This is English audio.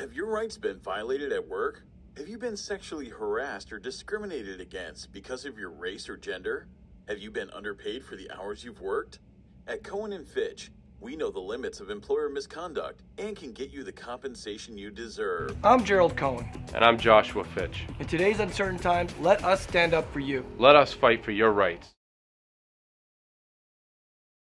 Have your rights been violated at work? Have you been sexually harassed or discriminated against because of your race or gender? Have you been underpaid for the hours you've worked? At Cohen and Fitch, we know the limits of employer misconduct and can get you the compensation you deserve. I'm Gerald Cohen. And I'm Joshua Fitch. In today's uncertain times, let us stand up for you. Let us fight for your rights.